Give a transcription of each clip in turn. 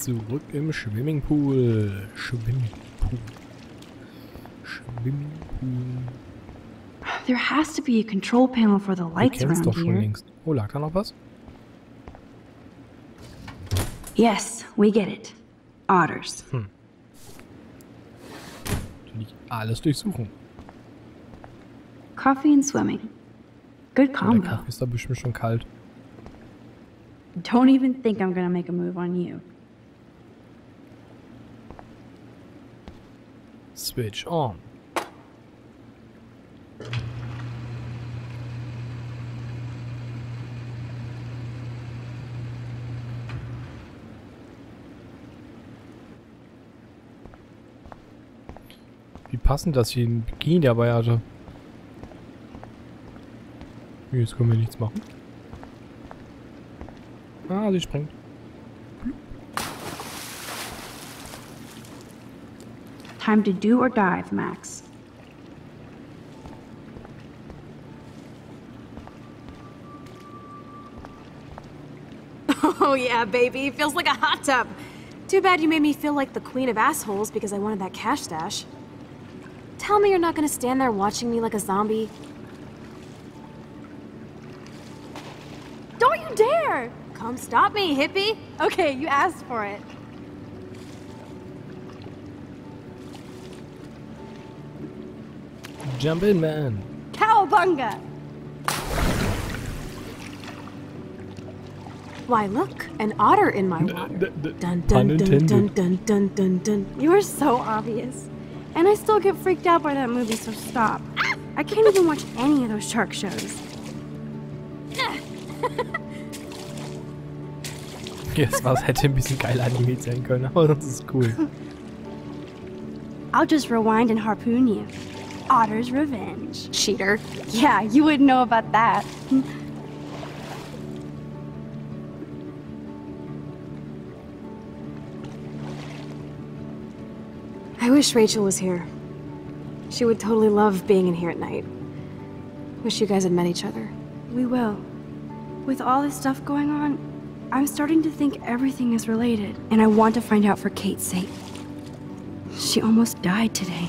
zurück im Swimmingpool. Swimmingpool. Swimmingpool. There has to be a control panel for the lights around doch schon here. längst. Oh, lag da noch was? Yes, we get it. Otters. Natürlich alles durchsuchen. Coffee and swimming. Good Oh, der combo. Kaffee ist da bestimmt schon kalt. Don't even think I'm gonna make a move on you. Switch on. Wie passend, dass sie ein Bikini dabei hatte. Jetzt können wir nichts machen. Ah, sie springt. Time to do or dive, Max. Oh yeah, baby. Feels like a hot tub. Too bad you made me feel like the queen of assholes because I wanted that cash stash. Tell me you're not gonna stand there watching me like a zombie. Don't you dare! Come stop me, hippie! Okay, you asked for it. Jump in, man. Cowabunga! Why, look, an otter in my water. Dun dun dun dun dun dun dun dun. You are so obvious. And I still get freaked out by that movie, so stop. I can't even watch any of those shark shows. Jetzt was hätte ein bisschen geil animiert sein können, aber das ist cool. I'll just rewind and harpoon you. Otter's revenge. Cheater. Yeah, you wouldn't know about that. I wish Rachel was here. She would totally love being in here at night. Wish you guys had met each other. We will. With all this stuff going on, I'm starting to think everything is related, and I want to find out for Kate's sake. She almost died today.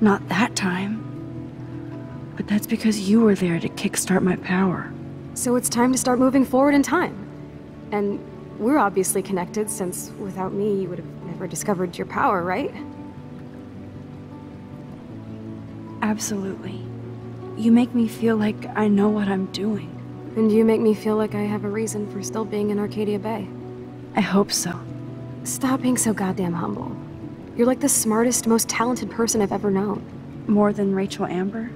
Not that time. But that's because you were there to kickstart my power. So it's time to start moving forward in time. And we're obviously connected, since without me, you would have never discovered your power, right? Absolutely. You make me feel like I know what I'm doing. And you make me feel like I have a reason for still being in Arcadia Bay. I hope so. Stop being so goddamn humble. You're like the smartest, most talented person I've ever known. More than Rachel Amber?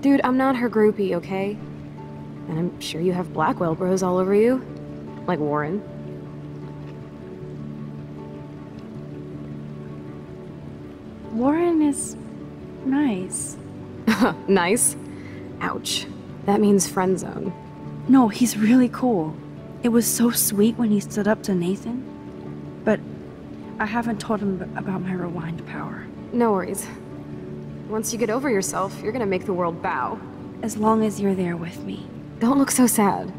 Dude, I'm not her groupie, okay? And I'm sure you have Blackwell bros all over you. Like Warren. Warren is nice. nice. Ouch. That means friend zone. No, he's really cool. It was so sweet when he stood up to Nathan. I haven't told him about my rewind power. No worries. Once you get over yourself, you're gonna make the world bow. As long as you're there with me. Don't look so sad.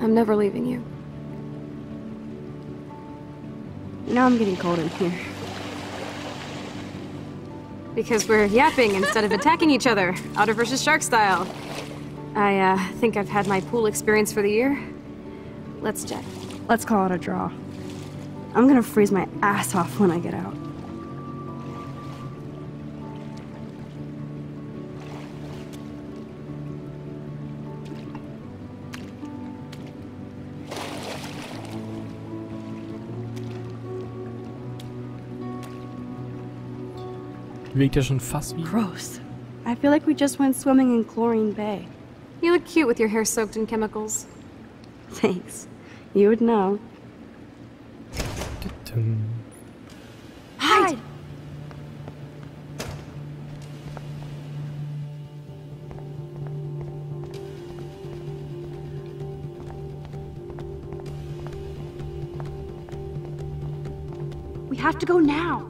I'm never leaving you. Now I'm getting cold in here. Because we're yapping instead of attacking each other, otter versus shark style. I, uh, think I've had my pool experience for the year. Let's jet. Let's call it a draw. I'm gonna freeze my ass off when I get out. Wirkt ja schon fast wie. Gross. I feel like we just went swimming in Chlorine Bay. You look cute with your hair soaked in chemicals. Thanks. You would know. Dum. Hide! We have to go now.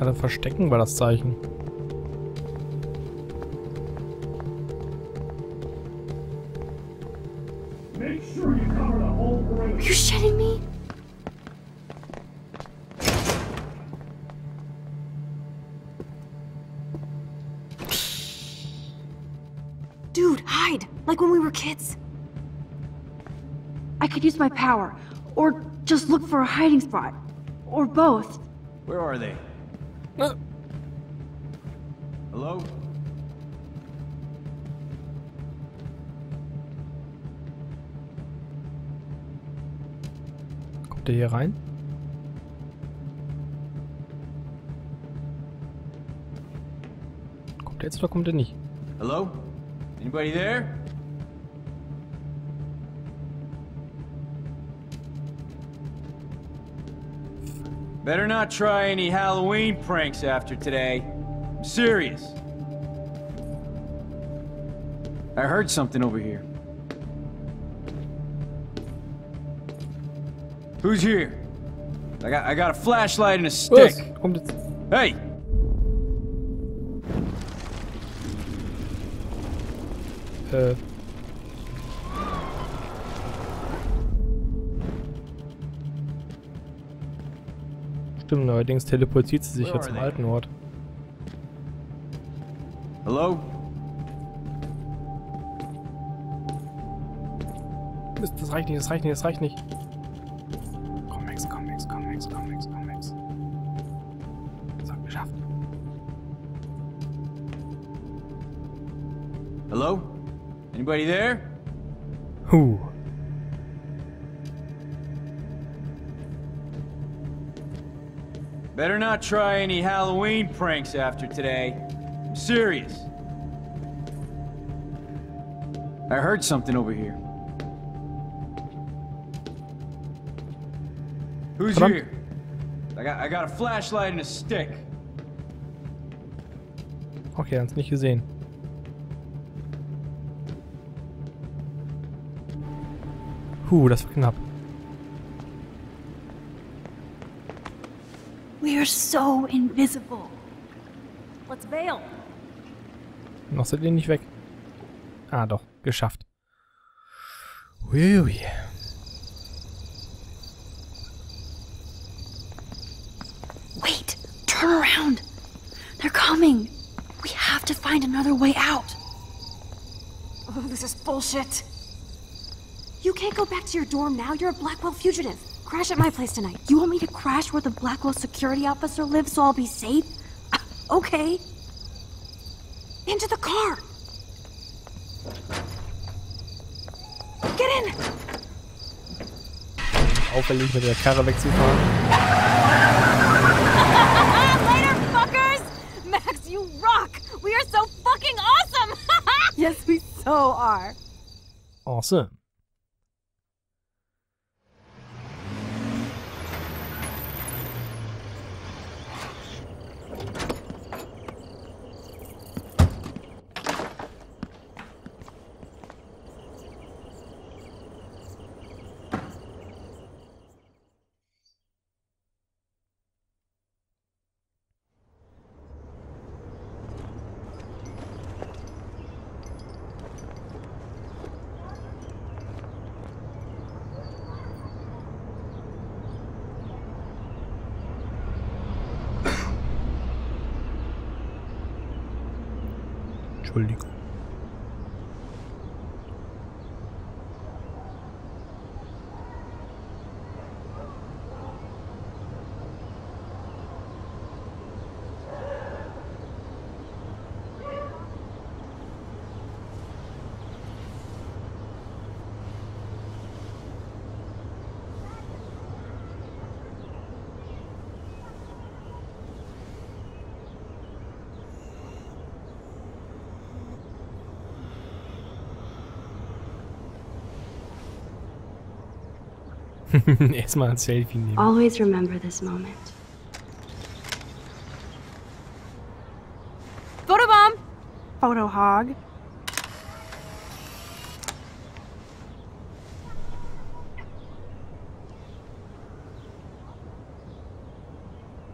Alle verstecken war das Zeichen. Use my power, or just look for a hiding spot, or both. Where are they? Ah, Hello? Kommt der hier rein? Kommt der jetzt oder kommt der nicht? Hello? Anybody there? Better not try any Halloween pranks after today. I'm serious. I heard something over here. Who's here? I got I got a flashlight and a stick. Hey! Äh. Stimmt, allerdings teleportiert sie sich are zum alten Ort. Hello? Mist, Das reicht nicht, das reicht nicht, das reicht nicht. Komm, Max, komm, Max, komm, Max, komm, Max, komm, Max. So, geschafft. Hello? Anybody there? Huh. Better not try any Halloween pranks after today. I'm serious. I heard something over here. Who's here? I got I got a flashlight and a stick. Okay, hat's nicht gesehen. Huh, das war knapp. We are so invisible. Let's bail. Noch sind die nicht weg. Ah, doch. Geschafft. Uiui. Wait, turn around. They're coming. We have to find another way out. Oh, this is bullshit. You can't go back to your dorm now. You're a Blackwell fugitive. Crash at my place tonight. You want me to crash where the Blackwell security officer lives so I'll be safe? Okay. Into the car. Get in. Auffällig mit der Karre wegzufahren. Later, fuckers. Max, you rock. We are so fucking awesome. Yes, we so are. Awesome. 졸리고. Erstmal ein Selfie nehmen. Always remember this moment. Photobomb! Photo hog.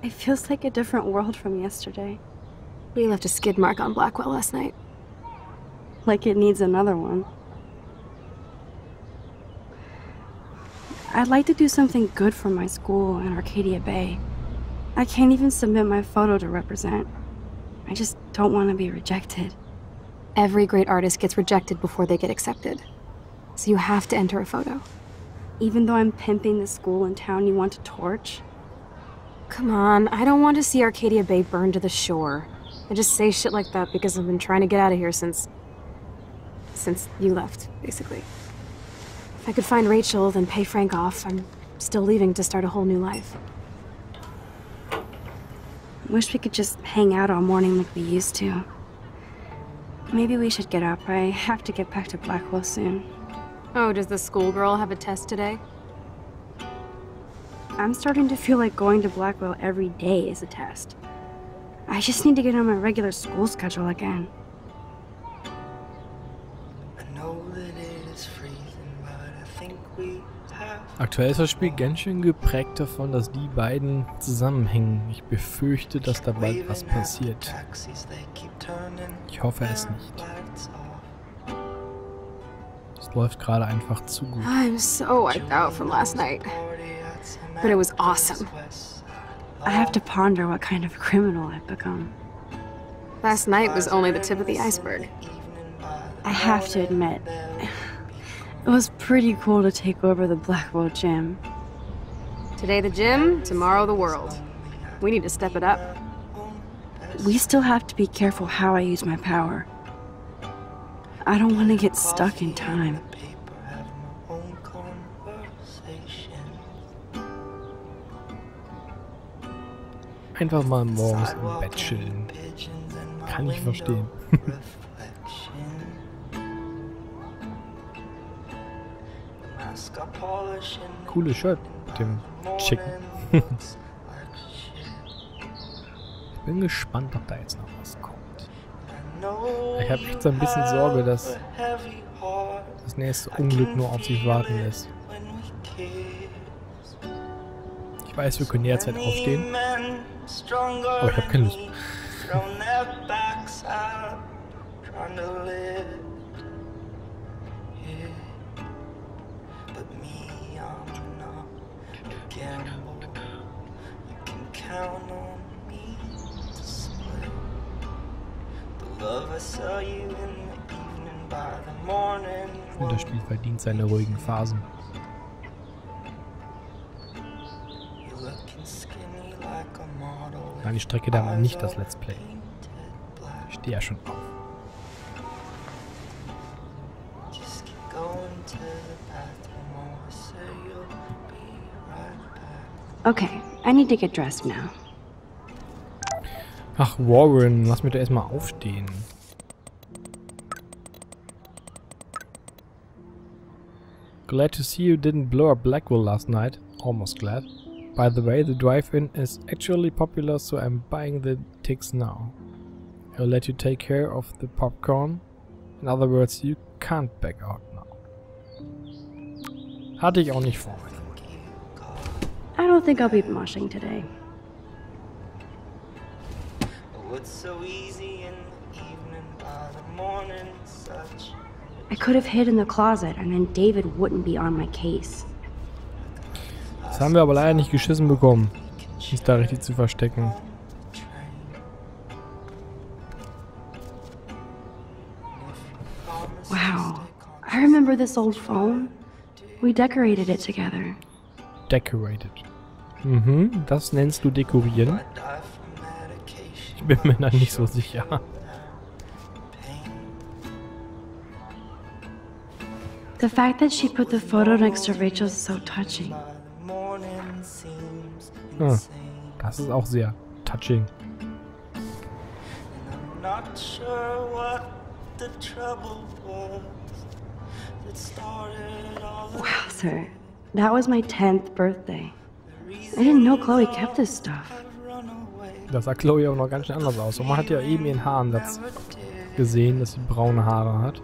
It feels like a different world from yesterday. We left a skid mark on Blackwell last night. Like it needs another one. I'd like to do something good for my school in Arcadia Bay. I can't even submit my photo to represent. I just don't want to be rejected. Every great artist gets rejected before they get accepted. So you have to enter a photo. Even though I'm pimping the school in town you want to torch, Come on, I don't want to see Arcadia Bay burned to the shore. I just say shit like that because I've been trying to get out of here since. since you left, basically. If I could find Rachel, then pay Frank off, I'm still leaving to start a whole new life. wish we could just hang out all morning like we used to. Maybe we should get up. I have to get back to Blackwell soon. Oh, does the schoolgirl have a test today? I'm starting to feel like going to Blackwell every day is a test. I just need to get on my regular school schedule again. I know that it is freezing, Aktuell ist das Spiel ganz schön geprägt davon, dass die beiden zusammenhängen. Ich befürchte, dass da bald was passiert. Ich hoffe es nicht. Es läuft gerade einfach zu gut. I'm so wiped out from last night. But it was awesome. I have to ponder what kind of criminal I've become. Last night was only the tip of the iceberg. I have to admit, it was pretty cool to take over the Blackwell gym. Today the gym, tomorrow the world. We need to step it up. We still have to be careful how I use my power. I don't want to get stuck in time. Einfach mal morgens im Bett chillen. Kann ich verstehen. Cooles Shirt mit dem Chicken. Ich bin gespannt, ob da jetzt noch was kommt. Ich habe echt so ein bisschen Sorge, dass das nächste Unglück nur auf sich warten lässt. Ich weiß, wir können jederzeit aufstehen, aber ich habe keine Lust. a gamble. You can count on me to split the love I saw you in the evening by the morning. Finde, das Spiel verdient seine ruhigen Phasen. Nein, ich strecke da mal nicht das Let's Play. Ich stehe ja schon auf. Okay, I need to get dressed now. Ach, Warren, lass mich doch erstmal aufstehen. Glad to see you didn't blow up Blackwell last night. Almost glad. By the way, the drive-in is actually popular, so I'm buying the tickets now. I'll let you take care of the popcorn. In other words, you can't back out now. Hatte ich auch nicht vor. I don't think I'll be moshing today. What's so easy in the evening by the morning? Such I could have hid in the closet and then David wouldn't be on my case. Das haben wir aber leider nicht geschissen bekommen, uns da richtig zu verstecken. Wow, I remember this old phone. We decorated it together. Decorated. Mhm, das nennst du dekorieren? Ich bin mir da nicht so sicher. The fact that she put the photo next to Rachel's is so touching. Ah, das ist auch sehr touching. Wow, sir. That was my 10th birthday. I didn't know Chloe kept this stuff. Das sah Chloe aber noch ganz schön anders aus. Und man hat ja eben ihren Haaransatz gesehen, dass sie braune Haare hat.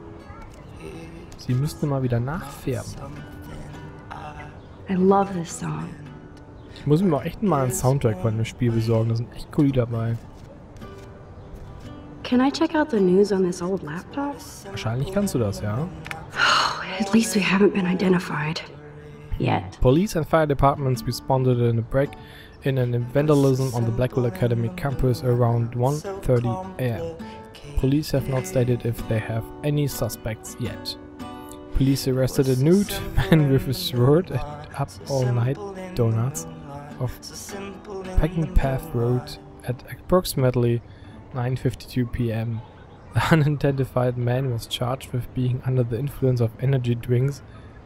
Sie müsste mal wieder nachfärben. I love this song. Ich muss mir auch echt mal einen Soundtrack von dem Spiel besorgen. Da sind echt coole dabei. Can I check out the news on this old laptop? Wahrscheinlich kannst du das, ja. At least we haven't been identified. Yet. Police and fire departments responded in a break in an vandalism on the Blackwell Academy campus around 1.30 am. Police have not stated if they have any suspects yet. Police arrested a nude man with a sword at Up All Night Donuts of Pecking Path Road at approximately 9.52 pm. The unidentified man was charged with being under the influence of energy drinks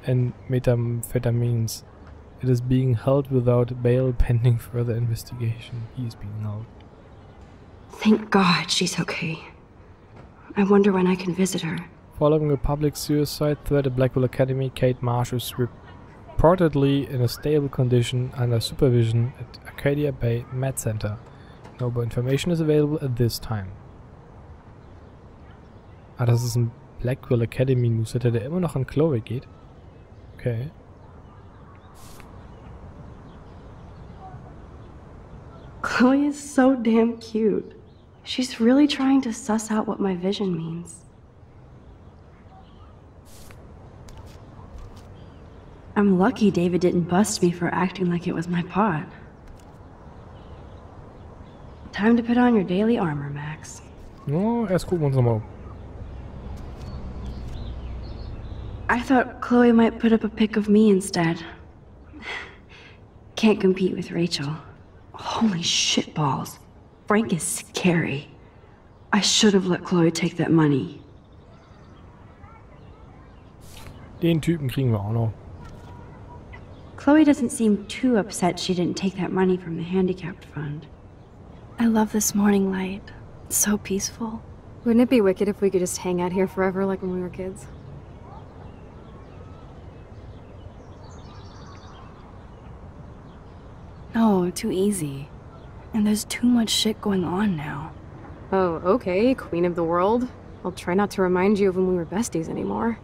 and methamphetamines. It is being held without bail pending further investigation. He is being held. Thank God she's okay. I wonder when I can visit her. Following a public suicide threat at Blackwell Academy, Kate Marsh is reportedly in a stable condition under supervision at Arcadia Bay Med Center. No more information is available at this time. Ah, das ist ein Blackwell Academy Newsletter, der immer noch an Chloe geht. Okay. Chloe is so damn cute. She's really trying to suss out what my vision means. I'm lucky David didn't bust me for acting like it was my pot. Time to put on your daily armor, Max. No, erst gucken wir uns I thought Chloe might put up a pic of me instead. Can't compete with Rachel. Holy shitballs. Frank is scary. I should have let Chloe take that money. Den er Typen kriegen wir auch noch. Chloe doesn't seem too upset she didn't take that money from the handicapped fund. I love this morning light. It's so peaceful. Wouldn't it be wicked if we could just hang out here forever like when we were kids? No, too easy. And there's too much shit going on now. Oh, okay, queen of the world. I'll try not to remind you of when we were besties anymore.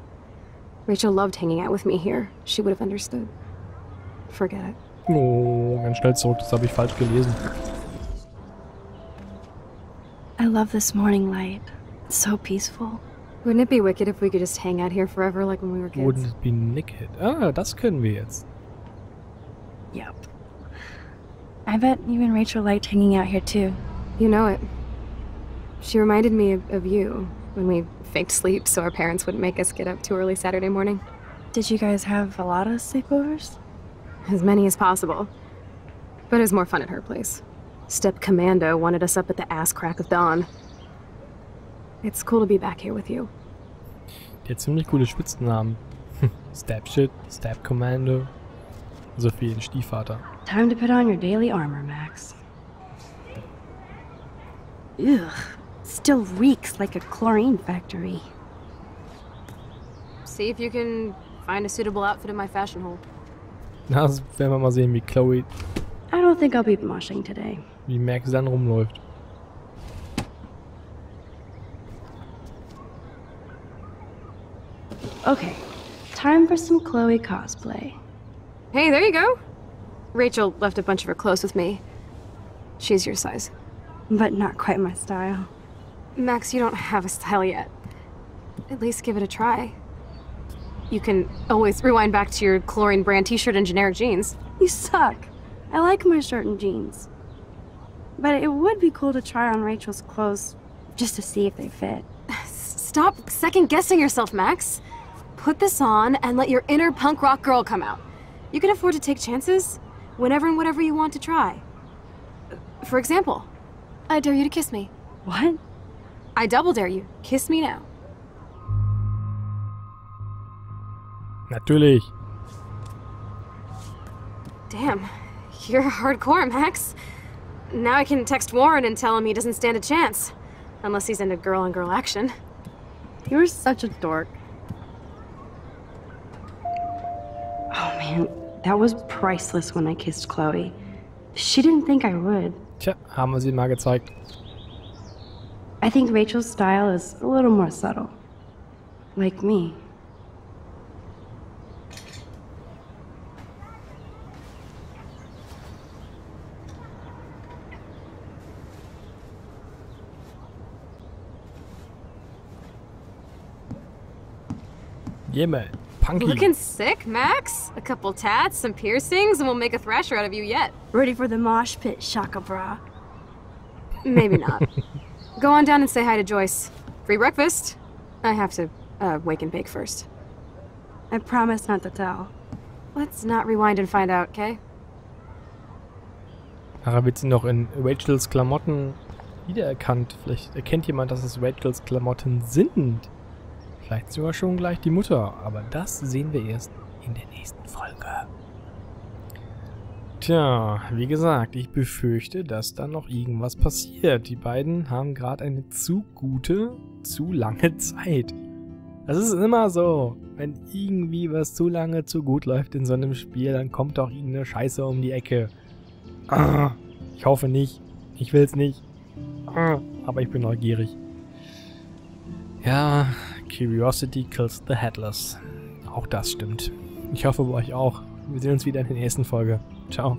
Rachel loved hanging out with me here. She would have understood. Forget it. Oh, ganz schnell zurück, das habe ich falsch gelesen. I love this morning light. It's so peaceful. Wouldn't it be wicked if we could just hang out here forever like when we were kids? Wouldn't it be naked? Ah, das können wir jetzt. Yep. I bet you and Rachel liked hanging out here too. You know it. She reminded me of, of you when we faked sleep so our parents wouldn't make us get up too early Saturday morning. Did you guys have a lot of sleepovers? As many as possible. But it was more fun at her place. Step Commando wanted us up at the ass crack of dawn. It's cool to be back here with you. Die hat ziemlich coole Spitznamen. Stab Shit, Stab Commando. So für ihren Stiefvater. Time to put on your daily armor, Max. Ugh. Still reeks like a chlorine factory. See if you can find a suitable outfit in my fashion hole. Na, das werden wir mal sehen, wie Chloe, I don't think I'll be moshing today. wie Max dann rumläuft. Okay, time for some Chloe cosplay. Hey, there you go. Rachel left a bunch of her clothes with me. She's your size. But not quite my style. Max, you don't have a style yet. At least give it a try. You can always rewind back to your chlorine brand t-shirt and generic jeans. You suck. I like my shirt and jeans. But it would be cool to try on Rachel's clothes just to see if they fit. Stop second guessing yourself, Max. Put this on and let your inner punk rock girl come out. You can afford to take chances whenever and whatever you want to try. For example, I dare you to kiss me. What? I double dare you. Kiss me now. Natürlich. Damn, you're hardcore, Max. Now I can text Warren and tell him he doesn't stand a chance. Unless he's into girl on girl action. You're such a dork. Oh man, That was priceless when I kissed Chloe. She didn't think I would. Tja, haben wir sie mal gezeigt. I think Rachel's style is a little more subtle. Like me. Yeah, man. Punky. Looking sick, Max? A couple tats, some piercings, and we'll make a thrasher out of you yet. Ready for the mosh pit, Shaka Bra. Maybe not. Go on down and say hi to Joyce. Free breakfast. I have to uh, wake and bake first. I promise not to tell. Let's not rewind and find out, okay? Nachher wird sie noch in Rachels Klamotten wiedererkannt. Vielleicht erkennt jemand, dass es Rachels Klamotten sind. Vielleicht sogar schon gleich die Mutter. Aber das sehen wir erst in der nächsten Folge. Tja, wie gesagt, ich befürchte, dass da noch irgendwas passiert. Die beiden haben gerade eine zu gute, zu lange Zeit. Das ist immer so. Wenn irgendwie was zu lange zu gut läuft in so einem Spiel, dann kommt doch irgendeine Scheiße um die Ecke. Ah, ich hoffe nicht. Ich will's nicht. Ah, aber ich bin neugierig. Ja, Curiosity kills the Headless. Auch das stimmt. Ich hoffe bei euch auch. Wir sehen uns wieder in der nächsten Folge. Ciao.